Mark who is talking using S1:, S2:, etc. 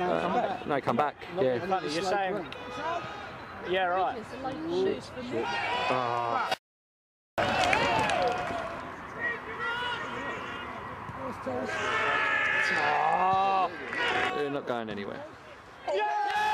S1: No, come back.
S2: No, come back. Yeah.
S3: You're saying. Yeah, right.
S4: Oh.
S2: Oh. They're not going anywhere.
S3: Yeah!